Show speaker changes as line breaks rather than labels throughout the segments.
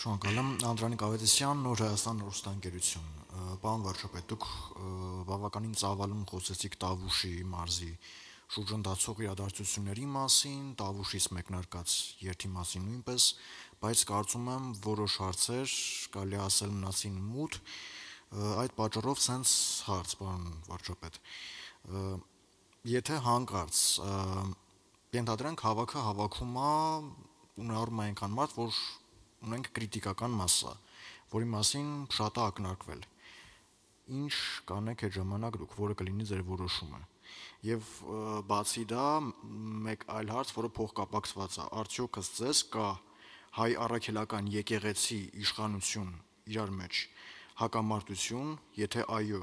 Շնորհակալ եմ Անդրանիկ Ավետիսյան, Նոր Հայաստան Ռուստանգերություն։ Պարոն վարչապետ, դուք բավականին ծավալուն խոսեցիք Տավուշի մարզի շուրջընթացող իրադարձությունների մասին, Տավուշից մեկնարկած երթի մասին նույնպես, բայց կարծում եմ որոշ հարցեր կարելի ասել մնացին մութ, այդ պատճառով sense հարց, պարոն վարչապետ։ Եթե հանկարծ ենթադրենք հավաքը հավաքում է ունարում այնքան մարդ, որ ունենք քրիտիկական մասսա, որի մասին շատ է ակնարկվել։ Ինչ կանեք այդ ժամանակ դուք, որը կլինի ձեր որոշումը։ Եվ բացի դա, մեկ այլ հարց, որը փոխկապակցված է, արդյոք ըստ ձեզ կա հայ առաքելական եկեղեցի իշխանություն իրար մեջ. Հակամարտություն, եթե այո,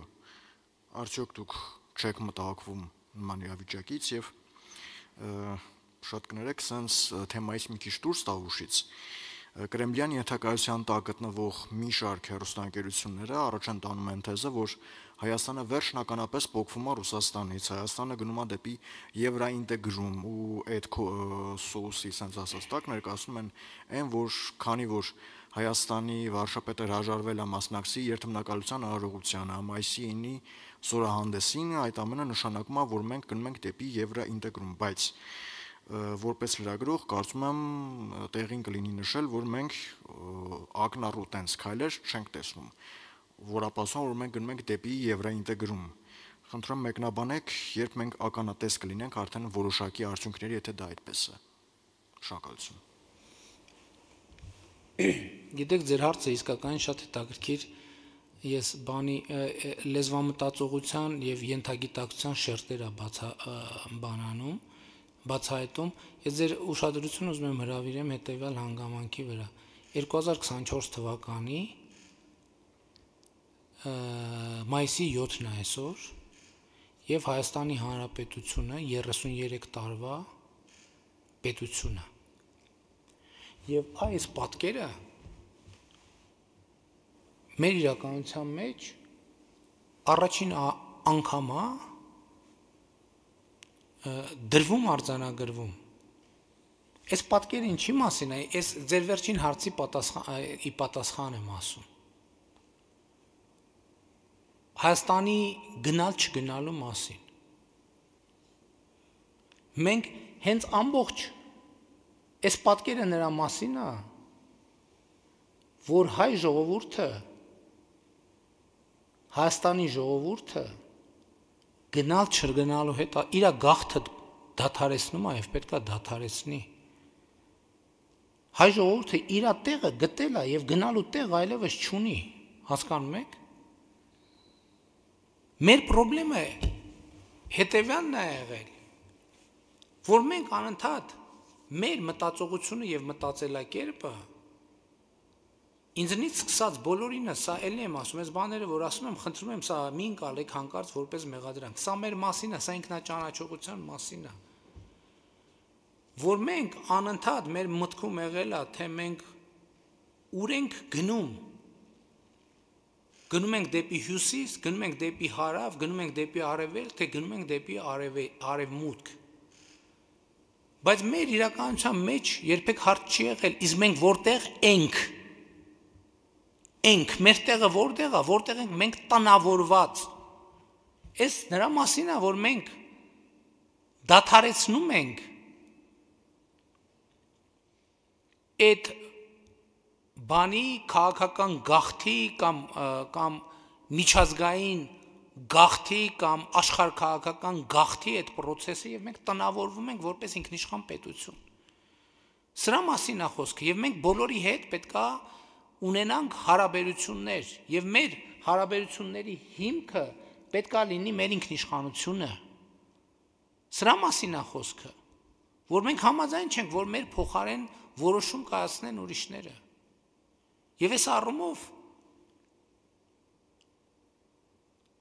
արդյոք դուք չեք մտահոգվում նման իրավիճակից եւ շատ կներեք, սենց թեմայից մի քիչ դուրս տավուշից Կրեմլյան ենթակայության տակ գտնվող մի շարք հերոստանգերությունները առաջ են տանում են թեզը, որ Հայաստանը վերջնականապես փոխվում է Ռուսաստանից, Հայաստանը գնում է դեպի եվրոինտեգրում ու այդ սոուսի sense ասած տակ ներկայացնում են այն, որ քանի որ Հայաստանի վարշապետը հրաժարվել է մասնակցի երթմնակալության արարողությանը, մայիսի 9-ի զորահանդեսին, այդ ամենը նշանակում է, որ մենք գնում ենք դեպի եվրոինտեգրում, բայց որպես լրագրող կարծում եմ տեղին կլինի նշել, որ մենք ակնառու տենց քայլեր չենք տեսնում, որապասում որ մենք գնում ենք դեպի եվրոինտեգրում։ Խնդրում մեկնաբանեք, երբ մենք ականատես կլինենք արդեն որոշակի արդյունքների, եթե դա այդպես է։ Շնորհակալություն։
Գիտեք, ձեր հարցը իսկական շատ հետաքրքիր ես բանի լեզվամտածողության եւ յենթագիտակցության շերտեր է բացա բանանում բացահայտում, ես ձեր ուշադրությունը ուզում եմ հրավիրեմ հետեւյալ հանգամանքի վրա։ 2024 թվականի մայիսի 7-ն է այսօր եւ Հայաստանի Հանրապետությունը 33 տարվա պետությունը։ Եվ այս պատկերը մեր իրականության մեջ առաջին անգամա դրվում արձանագրվում Այս պատկերը ինչի մասին է? Այս ձեր վերջին հարցի պատասխան ի պատասխան եմ ասում։ Հայաստանի գնալ չգնալու մասին։ Մենք հենց ամբողջ այս պատկերը նրա մասին է, որ հայ ժողովուրդը Հայաստանի ժողովուրդը գնալ չգնալու հետ իր գախտը դադարեցնում է եւ պետքա դադարեցնի հայ ժողովուրդը իր տեղը գտել է եւ գնալու տեղ այլևս չունի հասկանում եք մեր խնդրեմը հետեւյալն է եղել որ մենք անընդհատ մեր մտածողությունը եւ մտածելակերպը Ինձնից սկսած բոլորինը սա ելի եմ ասում, այս բաները, որ ասում եմ, խնդրում եմ, սա մի ընկալեք հանկարծ որպես մեղադրանք։ Սա մեր մասին է, սա ինքնաճանաչողության մասին է։ Որ մենք անընդհատ մեր մտքում եղել է, թե մենք ուր ենք գնում։ Գնում ենք դեպի հյուսիս, գնում ենք դեպի հարավ, գնում ենք դեպի արևելք, թե գնում ենք դեպի արև արևմուտք։ Բայց մեր իրականության մեջ երբեք հարց չի եղել, իսկ մենք որտեղ ենք ենք, մեր տեղը որտեղ է, որտեղ ենք մենք տնավորված։ Այս նրա մասին է, որ մենք դաթարեցնում ենք այդ բանի քաղաքական գաղթի կամ կամ միջազգային գաղթի կամ աշխարհքաղաքական գաղթի այդ process-ը եւ մենք տնավորվում ենք որպես ինքնիշխան պետություն։ Սրա մասին է խոսքը եւ մենք բոլորի հետ պետքա ունենանք հարաբերություններ եւ մեր հարաբերությունների հիմքը պետքա լինի մեր ինքնիշխանությունը։ Սրա մասին է խոսքը, որ մենք համաձայն չենք, որ մեր փոխարեն որոշում կայացնեն ուրիշները։ Եվ այս առումով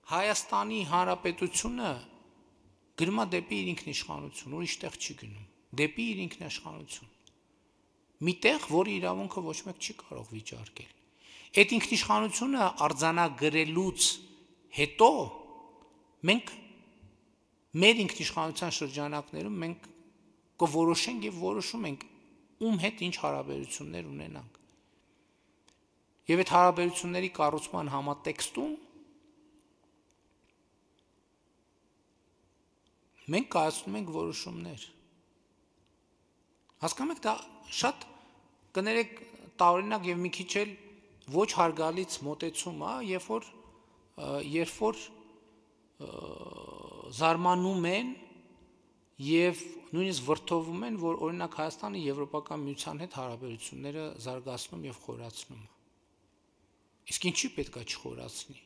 Հայաստանի Հանրապետությունը գրմա դեպի իր ինքնիշխանություն, ուրիշ տեղ չի գնում, դեպի իր ինքնիշխանություն միտեղ, որի իրավունքը ոչ մեկ չի կարող վիճարկել։ Այդ ինքնիշխանությունը արձանագրելուց հետո մենք մեր ինքնիշխանության շրջանակներում մենք կորոշենք եւ որոշում ենք ում հետ ինչ հարաբերություններ ունենանք։ Եվ այդ հարաբերությունների կառուցման համատեքստում մենք կայացնում ենք որոշումներ։ Հասկանում եք, դա շատ կներեք տարօրինակ եւ մի քիչ էլ ոչ հարգալից մոտեցում է, երբ որ երբ որ զարմանում են եւ նույնիսկ վրթովում են, որ օրինակ Հայաստանը Եվրոպական միության հետ հարաբերությունները զարգացնում եւ խորացնում է։ Իսկ ինչի պետքա չխորացնի։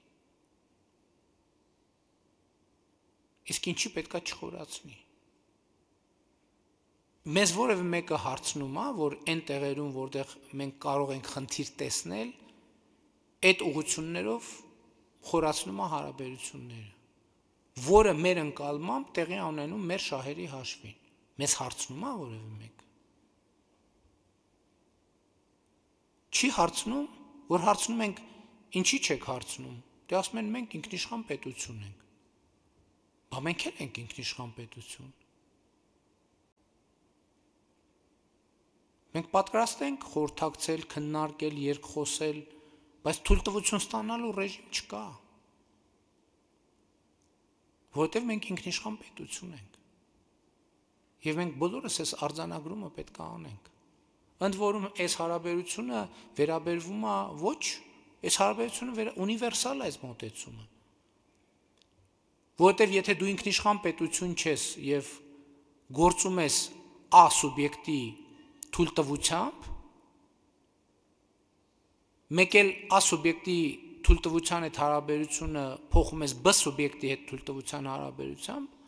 Իսկ ինչի պետքա չխորացնի։ Մեզ որևէ մեկը հարցնում է, որ այն տեղերում, որտեղ մենք կարող ենք խնդիր տեսնել, այդ ուղություններով խորացնում է հարաբերությունները, որը մեր ընկալմամբ տեղի ունենում մեր շահերի հաշվին։ Մեզ հարցնում է որևէ մեկ։ Չի հարցնում, որ հարցնում ենք, ինչի չեք հարցնում։ Դե ասում են մենք ինքնիշխան պետություն ենք։ Բա մենք էլ ենք ինքնիշխան պետություն։ Մենք պատրաստ ենք խորթակցել, քննարկել, երկխոսել, բայց թույլտվություն ստանալու ռեժիմ չկա։ Որտեւ մենք ինքնիշխան պետություն ենք։ Եվ մենք բոլորս այս արձանագրումը պետք է անենք։ Ընդ որում այս հարաբերությունը վերաբերվում է ոչ, այս հարաբերությունը վեր, ունիվերսալ է այս մոտեցումը։ Որտեւ եթե դու ինքնիշխան պետություն ես եւ գործում ես A սուբյեկտի թույլտվությամբ մեկ էլ A սուբյեկտի թույլտվության հետ հարաբերությունը փոխում ես B սուբյեկտի հետ թույլտվության հարաբերությամբ,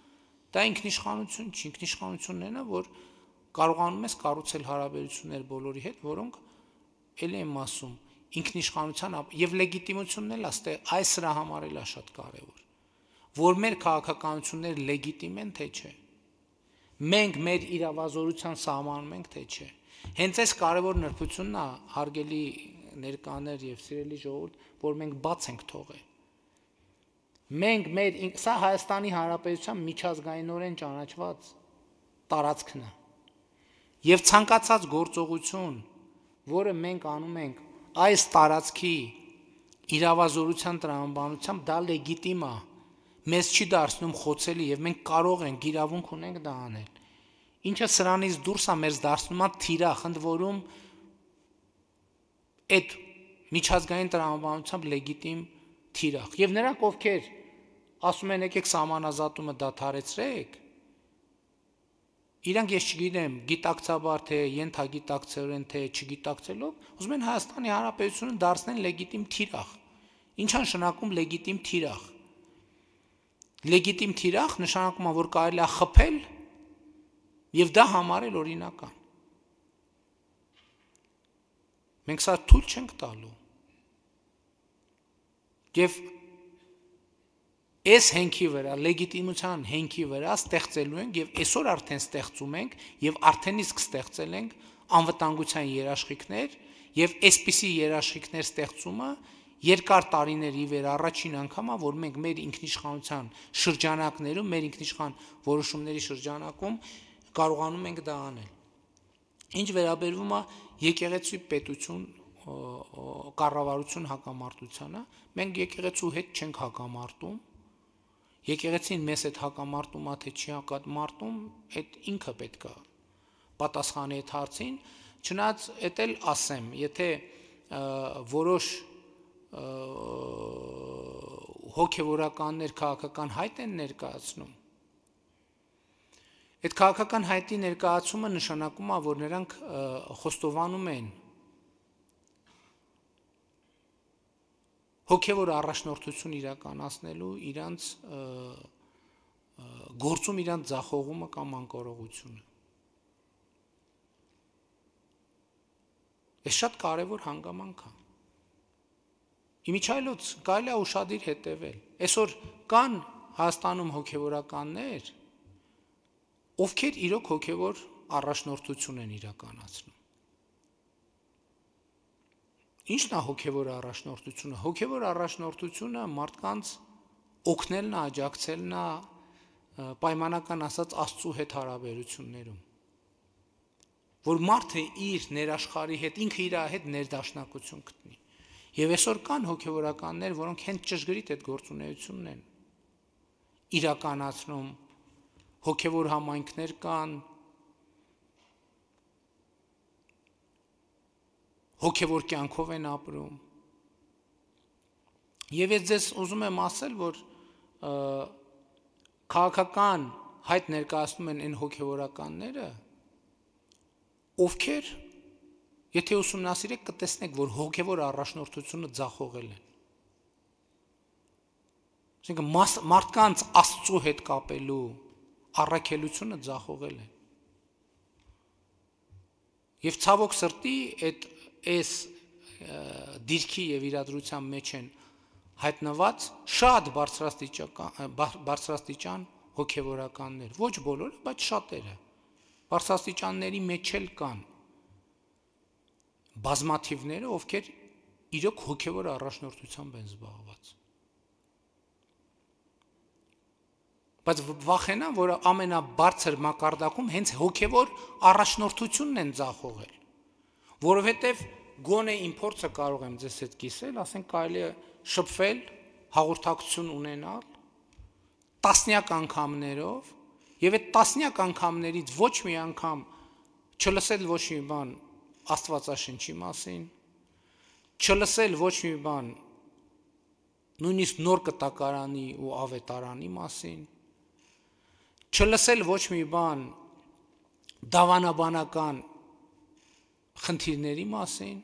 դա ինքնիշխանություն չի, ինքնիշխանությունն է, որ կարողանում ես կառուցել հարաբերություններ բոլորի հետ, որոնք ելի եմ ասում, ինքնիշխանության եւ լեգիտիմությունն էլ աստե այս սրա համար էլ է շատ կարեւոր որ մեր քաղաքականությունները լեգիտիմ են թե չէ մենք մեր իրավազորության սահմանում ենք թե չէ։ Հենց այս կարևոր նրբությունն է հարգելի ներկաներ եւ սիրելի ժողովուրդ, որ մենք բաց ենք թողել։ Մենք մեր սա Հայաստանի Հանրապետության միջազգայինորեն ճանաչված տարածքն է։ Եվ ցանկացած գործողություն, որը մենք անում ենք այս տարածքի իրավազորության տրամաբանությամբ, դա լեգիտիմ է մեզ չի դարձնում խոցելի եւ մենք կարող ենք իրավունք ունենք դա անել ինչը սրանից դուրս է մեզ դարձնում է թիրախ ընդ որում այդ միջազգային տրամաբանությամբ լեգիտիմ թիրախ եւ նրանք ովքեր ասում են եկեք սահմանազատումը դադարեցրեք իրանք ես չգիտեմ գիտակցաբար թե ենթագիտակցորեն թե չգիտակցելով ուզում են Հայաստանի Հանրապետությունը դարձնել լեգիտիմ թիրախ ինչան շնակում լեգիտիմ թիրախ լեգիտիմ թիրախ նշանակում է որ կարելի է խփել եւ դա համարել օրինական մենք սա թույլ չենք տալու եւ այս հենքի վրա լեգիտիմության հենքի վրա ստեղծելու ենք եւ այսօր արդեն ստեղծում ենք եւ արդեն իսկ ստեղծել ենք անվտանգության երաշխիքներ եւ այսպիսի երաշխիքներ ստեղծումը երկար տարիների վեր առաջին անգամա, որ մենք մեր ինքնիշխանության շրջանակներում, մեր ինքնիշխան որոշումների շրջանակում կարողանում ենք դա անել։ Ինչ վերաբերվում է եկեղեցի պետություն կառավարություն հակամարտությանը, մենք եկեղեցու հետ չենք հակամարտում։ Եկեղեցին մեզ հետ հակամարտում է թե չի հակամարտում, այդ ինքը պետքա պատասխանի այդ հարցին, չնայած էդ էլ ասեմ, եթե որոշ հոգևորականներ քաղաքական հայտ են ներկայացնում Այդ քաղաքական հայտի ներկայացումը նշանակում է, որ նրանք խոստովանում են հոգևոր առաջնորդություն իրականացնելու իրանց գործում իրանց ձախողումը կամ անկարողությունը։ Այս շատ կարևոր հանգամանք է։ Իմիջայլոց կարելի է ուրشادիր հետևել։ Այսօր կան Հայաստանում հոգևորականներ, ովքեր իրոք հոգևոր առաջնորդություն են իրականացնում։ Ինչն է հոգևոր առաջնորդությունը։ Հոգևոր առաջնորդությունը մարդկանց օգնելն է, աջակցելն է պայմանական ասած Աստծո հետ հարաբերություններում որ մարդը իր ներաշխարի հետ ինքը իր հետ ներդաշնակություն գտնի Եվ այսօր կան հոգևորականներ, որոնք հենց ճշգրիտ այդ գործունեությունն են. իրականացնում հոգևոր համայնքներ կան հոգևոր կյանքով են ապրում եւ ես ձեզ ուզում եմ ասել որ քաղաքական հայտ ներկայացնում են այն հոգևորականները ովքեր եթե ուսումնասիրեք կտեսնեք որ հոգևոր առաջնորդությունը ձախողել են Այսինքն մարդկանց Աստծո հետ կապելու առաքելությունը ձախողել են։ Եվ ցավոք սրտի այդ այս դիրքի եւ իրադրության մեջ են հայտնված շատ բարձրաստիճան բարձրաստիճան հոգեվորականներ, ոչ բոլորը, բայց շատերը։ Բարձրաստիճանների մեջ էլ կան բազմաթիվները, ովքեր իրոք հոգեվոր առաջնորդությամբ են զբաղված։ բայց վախենան, որ ամենաբարձր մակարդակում հենց հոգևոր առաջնորդությունն են ձախողել, որովհետև գոնե իմ փորձը կարող եմ ձեզ հետ կիսել, ասենք կարելի է շփվել, հաղորդակցություն ունենալ տասնյակ անգամներով եւ այդ տասնյակ անգամներից ոչ մի անգամ չլսել ոչ մի բան Աստվածաշնչի մասին, չլսել ոչ մի բան նույնիսկ նոր կտակարանի ու ավետարանի մասին, չլսել ոչ մի բան դավանաբանական խնդիրների մասին,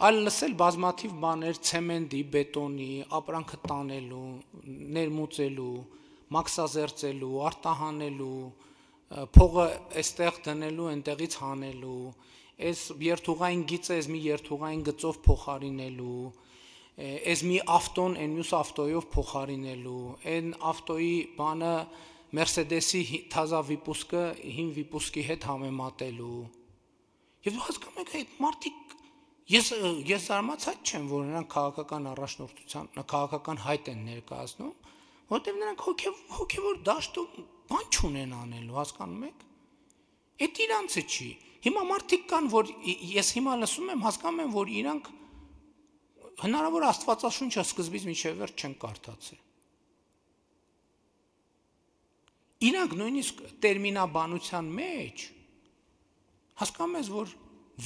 այլ լսել բազմաթիվ բաներ ցեմենտի, բետոնի, ապրանքը տանելու, ներմուծելու, մաքսազերծելու, արտահանելու, փողը այստեղ դնելու, այնտեղից հանելու, այս երթուղային գիծը այս մի երթուղային գծով փոխարինելու, այս մի ավտոն այն մյուս ավտոյով փոխարինելու, այն ավտոյի բանը Mercedes-ի թազա վիպուսկը հին վիպուսկի հետ համեմատելու։ Եվ դու հասկանում ես այդ մարդիկ ես ես զարմացած չեմ, որ նրանք քաղաքական առաջնորդության, քաղաքական հայտ են ներկայացնում, որտեղ նրանք հոգև հոգևոր դաշտում բան չունեն անելու, հասկանում եք։ Այդ իրանցը չի։ Հիմա մարդիկ կան, որ ես հիմա լսում եմ, հասկանում եմ, որ իրանք հնարավոր Աստվածաշունչը սկզբից մինչև վերջ չեն կարդացել։ Իրանք նույնիսկ տերմինաբանության մեջ հասկանում ես, որ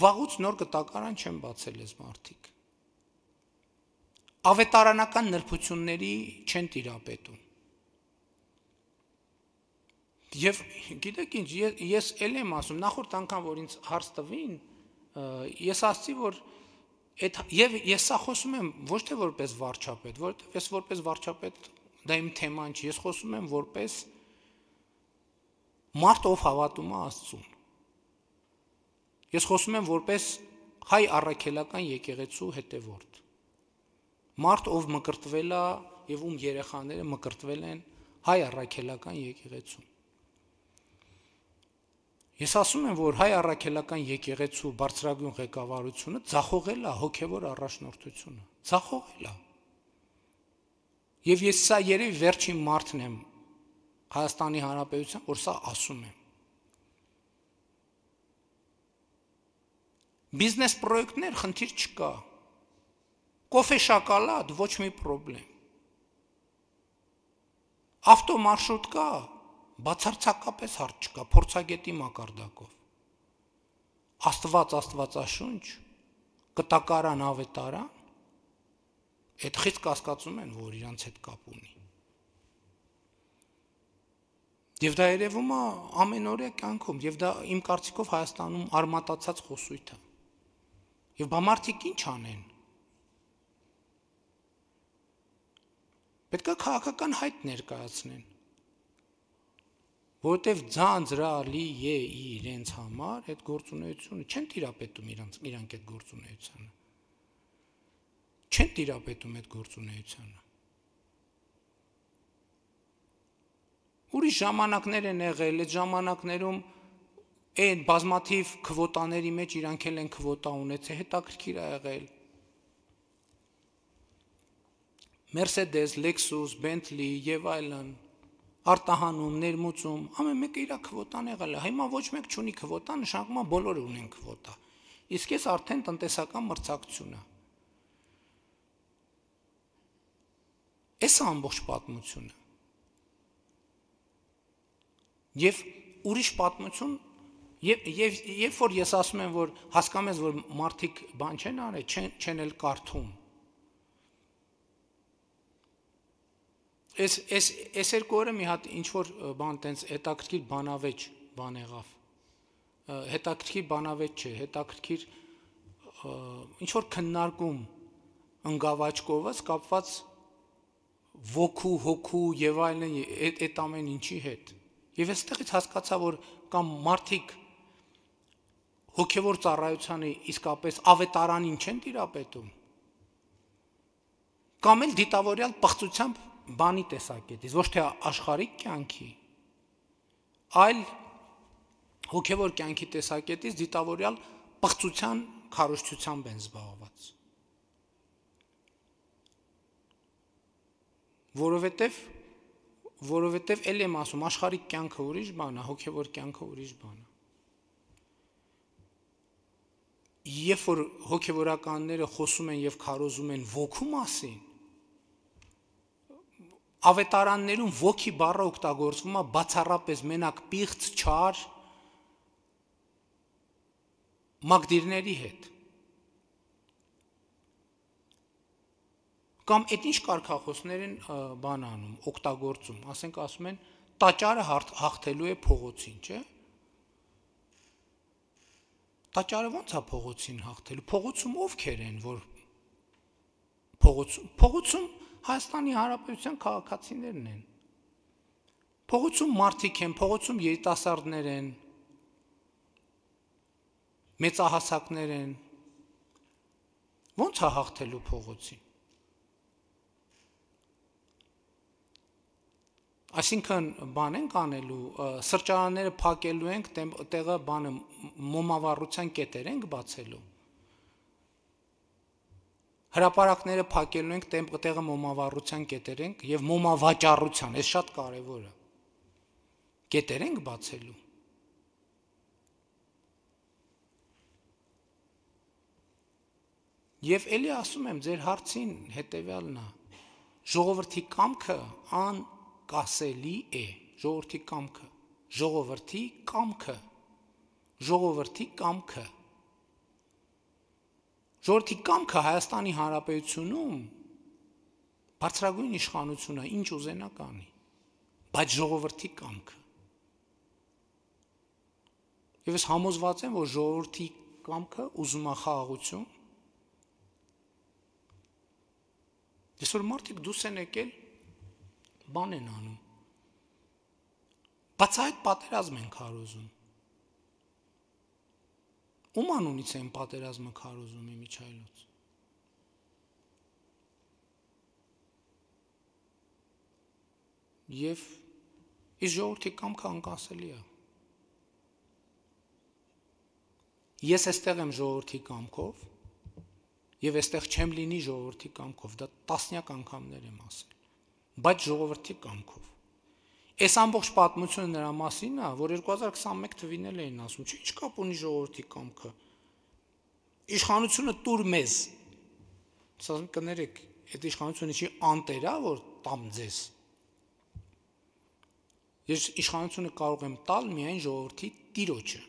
վաղուց նոր կտակարան չեն բացել այս մարդիկ։ Ավետարանական նրբությունների չեն տիրապետում։ Եվ գիտեք ինչ, ես ել եմ ասում, նախորդ անգամ որ ինձ հարց տվին, ես ասացի, որ Այդ եւ ես սա խոսում եմ ոչ թե որպես վարչապետ, որովհետեւ ես որպես վարչապետ դա իմ թեման չի, ես խոսում եմ որպես մարդ ով հավատում է Աստծուն։ Ես խոսում եմ որպես հայ առաքելական եկեղեցու հետևորդ։ Մարդ ով մկրտվել է եւ ում երեխաները մկրտվել են հայ առաքելական եկեղեցում։ Ես ասում եմ, որ հայ առաքելական եկեղեցու բարձրագույն ղեկավարությունը ցախողել է հոգևոր առաջնորդությունը։ Ցախողել է։ Եվ ես սա երևի վերջին մարդն եմ Հայաստանի Հանրապետության, որ սա ասում եմ։ Բիզնես պրոյեկտներ խնդիր չկա։ Կոֆե շոկոլադ ոչ մի խնդրեմ։ Ավտոմարշրուտ կա, բացարձակապես հարց չկա փորձագետի մակարդակով աստված աստվածաշունչ կտակարան ավետարան այդ խիստ կասկածում են որ իրանց հետ կապ ունի Եվ դա երևում է ամենօրյա կյանքում, եւ դա իմ կարծիքով Հայաստանում արմատացած խոսույթ է։ Եվ բամարտիկ ինչ անեն։ Պետք է քաղաքական հայտ ներկայացնեն որովհետև ձանձրալի է իրենց համար այդ գործունեությունը չեն տիրապետում իրանք իրանք այդ գործունեությանը չեն տիրապետում այդ գործունեությանը ուրիշ ժամանակներ են եղել այդ ժամանակներում այն բազմաթիվ քվոտաների մեջ իրանք էլ են քվոտա ունեցել հետաքրքիր է եղել Mercedes, Lexus, Bentley եւ այլն արտահանում, ներմուծում, ամեն մեկը իր քվոտան եղել է։ Հիմա ոչ մեկ չունի քվոտա, նշանակում է բոլորը ունեն քվոտա։ Իսկ ես արդեն տնտեսական մրցակցություն է։ Էս ամբողջ պատմությունը։ Եվ ուրիշ պատմություն եւ եւ երբ որ ես ասում եմ որ հասկանում ես որ մարդիկ բան չեն արել, չեն չեն էլ կարդում Էս էս էս երկու օրը մի հատ ինչ որ բան տենց հետաքրքիր բանավեճ բան եղավ։ Հետաքրքիր բանավեճ չէ, հետաքրքիր ինչ որ քննարկում ընկավաճկովս կապված ոգու, հոգու եւ այլն այդ այդ ամեն ինչի հետ։ Եվ այստեղից հասկացա, որ կամ մարդիկ հոգևոր ծառայությանը իսկապես ավետարանին չեն տիրապետում կամ էլ դիտավորյալ պղծությամբ բանի տեսակետից, ոչ թե աշխարհիկ կյանքի, այլ հոգևոր կյանքի տեսակետից դիտավորյալ պղծության քարոշչությամբ են զբաղված։ Որովհետև որովհետև ել եմ ասում, աշխարհիկ կյանքը ուրիշ բան է, հոգևոր կյանքը ուրիշ բան է։ Երբ որ հոգևորականները խոսում են եւ քարոզում են ոգու մասին, ավետարաններում ոգի բառը օգտագործվում է բացառապես մենակ պիղծ, չար մագդիրների հետ։ Կամ այդ ինչ կարկախոսներ են բան անում, օգտագործում, ասենք ասում են տաճարը հաղթելու է փողոցին, չէ՞։ Տաճարը ո՞նց է փողոցին հաղթելու։ Փողոցում ովքեր են, որ փողոցում փողոցում Հայաստանի Հանրապետության քաղաքացիներն են։ Փողոցում մարդիկ են, փողոցում երիտասարդներ են, մեծահասակներ են։ Ոնց է հաղթելու փողոցին։ Այսինքն բան ենք անելու, սրճարանները փակելու ենք, տեղը բանը մոմավառության կետեր ենք բացելու հրաապարակները փակելու ենք, տեղը մոմավառության կետեր ենք եւ մոմավաճառության, այս շատ կարեւոր է։ Կետեր ենք բացելու։ Եվ ելի ասում եմ, ձեր հարցին հետեւյալն է։ Ժողովրդի կամքը անկասելի է, ժողովրդի կամքը, ժողովրդի կամքը, ժողովրդի կամքը Ժողովրդի կամքը Հայաստանի Հանրապետությունում բարձրագույն իշխանություն է, ինչ ուզենա կանի, բայց ժողովրդի կամքը։ Եվ ես համոզված եմ, որ ժողովրդի կամքը ուզում է խաղաղություն։ Այսօր մարդիկ դուս են եկել բան են անում։ Բայց այդ պատերազմ են քարոզում։ Ում անունից են պատերազմը քարոզում Իմիջայլոց։ Եվ ի ժողովրդի կամքը անկասելի է։ Ես էստեղ եմ ժողովրդի կամքով եւ այստեղ չեմ լինի ժողովրդի կամքով, դա տասնյակ անգամներ եմ ասել, բայց ժողովրդի կամքով Այս ամբողջ պատմությունը նրա մասին է, որ 2021 թվին էլ էին ասում, չէ՞ ինչ կապ ունի ժողովրդի կամքը։ Իշխանությունը տուր մեզ։ Ասում կներեք, այդ իշխանությունը չի անտերա, որ տամ ձեզ։ Ես իշխանությունը կարող եմ տալ միայն ժողովրդի տիրոջը։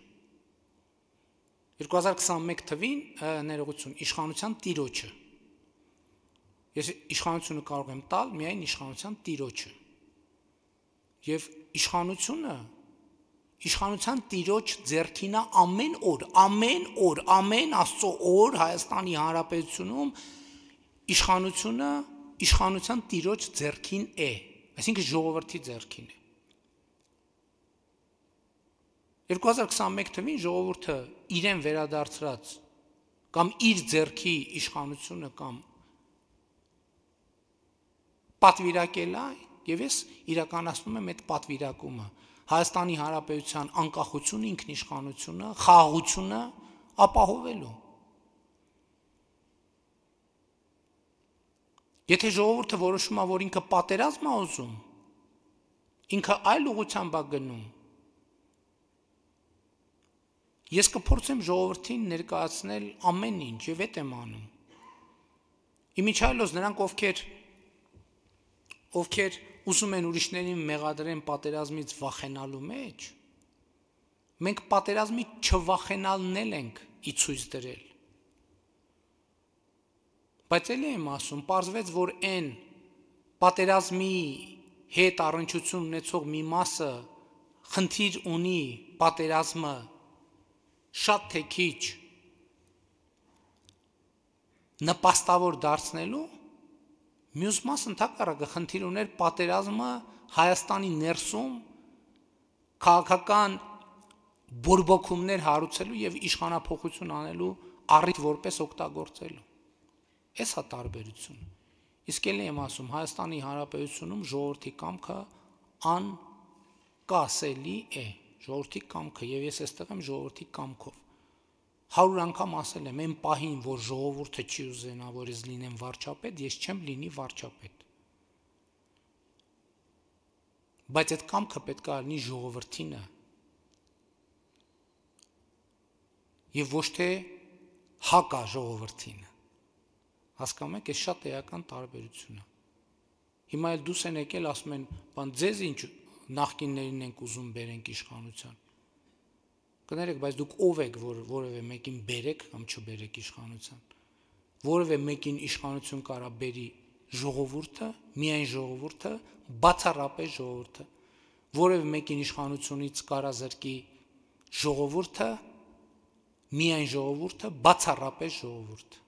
2021 թվին ներողություն իշխանության տիրոջը։ Ես իշխանությունը կարող եմ տալ միայն իշխանության տիրոջը եւ իշխանությունը իշխանության տիրոջ ձեռքինա ամեն օր, ամեն օր, ամեն աստծո օր Հայաստանի Հանրապետությունում իշխանությունը իշխանության տիրոջ ձեռքին է, այսինքն ժողովրդի ձեռքին է։ 2021 թվին ժողովուրդը իրեն վերադարձրած կամ իր ձեռքի իշխանությունը կամ պատվիրակել Եվ ես իրականացնում եմ այդ պատվիրակումը. Հայաստանի Հանրապետության անկախությունը, ինքնիշխանությունը, խաղաղությունը ապահովելու։ Եթե ժողովուրդը որոշում է, որ ինքը պատերազմ է ուզում, ինքը այլ ուղղությամբ է գնում։ Ես կփորձեմ ժողովրդին ներկայացնել ամեն ինչ եւ այդ եմ անում։ Իմիջայլոց նրանք ովքեր ովքեր ուզում են ուրիշներին մեղադրեն պատերազմից վախենալու մեջ, մենք պատերազմի չվախենալն ենք ի ցույց դրել։ Բայց ելի եմ ասում, parzvեց, որ այն պատերազմի հետ առնչություն ունեցող մի մասը խնդիր ունի պատերազմը շատ թե քիչ նպաստավոր դարձնելու մյուս մասը ընդհակառակը խնդիր ուներ պատերազմը Հայաստանի ներսում քաղաքական բորբոքումներ հարուցելու եւ իշխանապողություն անելու առիթ որպես օգտագործելու։ Էս հա տարբերությունը։ Իսկ ելի եմ ասում Հայաստանի Հանրապետությունում ժողովրդի կամքը ան կասելի է ժողովրդի կամքը եւ ես այստեղ եմ ժողովրդի կամքով 100 անգամ ասել եմ, այն պահին, որ ժողովուրդը չի ուզենա, որ ես լինեմ վարչապետ, ես չեմ լինի վարչապետ։ Բայց այդ կամքը պետք է լինի ժողովրդինը։ Եվ ոչ թե հակա ժողովրդինը։ Հասկանում եք, այս շատ էական տարբերություն է։ Հիմա էլ դուս են եկել ասում են, բան ձեզ ինչ նախկիններին ենք ուզում բերենք իշխանության։ Կներեք, բայց դուք ով եք, որ որևէ մեկին բերեք կամ չբերեք իշխանության։ Որևէ մեկին իշխանություն կարա բերի ժողովուրդը, միայն ժողովուրդը, բացառապես ժողովուրդը։ Որևէ մեկին իշխանությունից կարա զրկի ժողովուրդը, միայն ժողովուրդը, բացառապես ժողովուրդը։